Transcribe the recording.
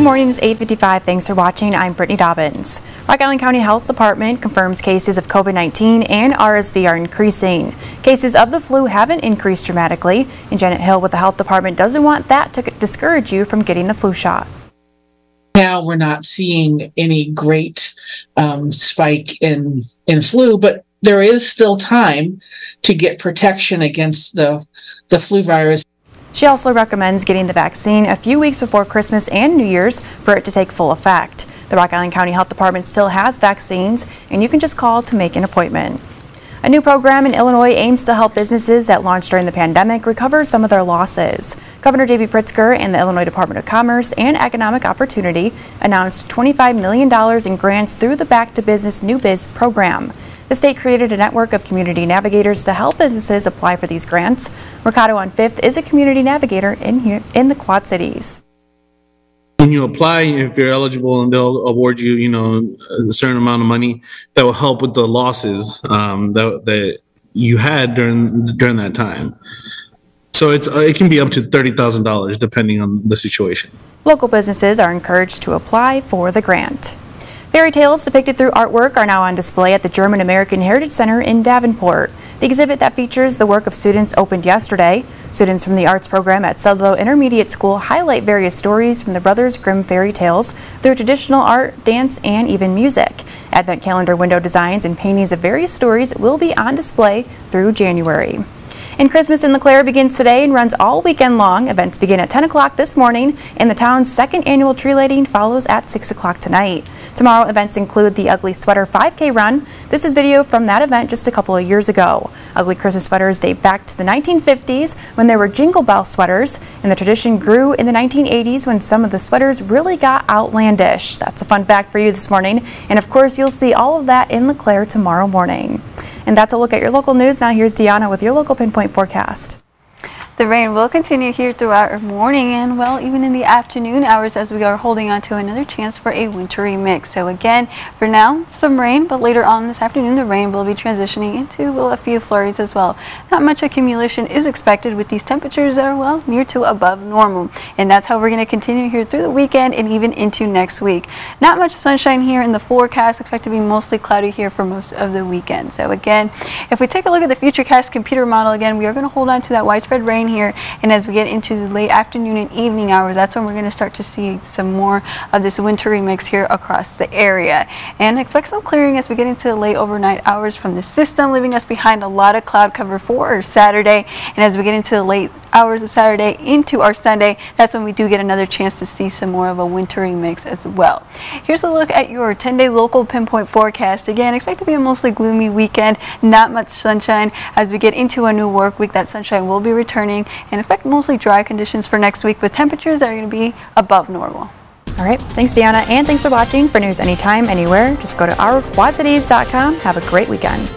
Good morning, it's 8.55. Thanks for watching. I'm Brittany Dobbins. Rock Island County Health Department confirms cases of COVID-19 and RSV are increasing. Cases of the flu haven't increased dramatically, and Janet Hill with the Health Department doesn't want that to discourage you from getting the flu shot. Now we're not seeing any great um, spike in, in flu, but there is still time to get protection against the, the flu virus. She also recommends getting the vaccine a few weeks before Christmas and New Year's for it to take full effect. The Rock Island County Health Department still has vaccines, and you can just call to make an appointment. A new program in Illinois aims to help businesses that launched during the pandemic recover some of their losses. Governor J.B. Pritzker and the Illinois Department of Commerce and Economic Opportunity announced $25 million in grants through the Back to Business New Biz program. The state created a network of community navigators to help businesses apply for these grants. Mercado on 5th is a community navigator in here in the Quad Cities. When you apply, if you're eligible and they'll award you, you know, a certain amount of money that will help with the losses um, that, that you had during during that time. So it's uh, it can be up to thirty thousand dollars depending on the situation. Local businesses are encouraged to apply for the grant. Fairy tales depicted through artwork are now on display at the German American Heritage Center in Davenport. The exhibit that features the work of students opened yesterday. Students from the arts program at Sudlow Intermediate School highlight various stories from the Brothers Grimm fairy tales through traditional art, dance, and even music. Advent calendar window designs and paintings of various stories will be on display through January. And Christmas in LeClaire begins today and runs all weekend long. Events begin at 10 o'clock this morning, and the town's second annual tree lighting follows at 6 o'clock tonight. Tomorrow, events include the Ugly Sweater 5K run. This is video from that event just a couple of years ago. Ugly Christmas sweaters date back to the 1950s when there were jingle bell sweaters, and the tradition grew in the 1980s when some of the sweaters really got outlandish. That's a fun fact for you this morning. And of course, you'll see all of that in LeClaire tomorrow morning. And that's a look at your local news. Now here's Deanna with your local pinpoint forecast. The rain will continue here throughout our morning and well even in the afternoon hours as we are holding on to another chance for a wintry mix. So again for now some rain but later on this afternoon the rain will be transitioning into well, a few flurries as well. Not much accumulation is expected with these temperatures that are well near to above normal and that's how we're going to continue here through the weekend and even into next week. Not much sunshine here in the forecast expect to be mostly cloudy here for most of the weekend. So again if we take a look at the Futurecast computer model again we are going to hold on to that widespread rain here. And as we get into the late afternoon and evening hours that's when we're going to start to see some more of this wintry mix here across the area. And expect some clearing as we get into the late overnight hours from the system leaving us behind a lot of cloud cover for Saturday. And as we get into the late hours of Saturday into our Sunday that's when we do get another chance to see some more of a wintry mix as well. Here's a look at your 10-day local pinpoint forecast. Again, expect to be a mostly gloomy weekend, not much sunshine. As we get into a new work week, that sunshine will be returning and expect mostly dry conditions for next week with temperatures that are going to be above normal. All right, thanks Deanna, and thanks for watching. For news anytime, anywhere, just go to ourquadcities.com. Have a great weekend.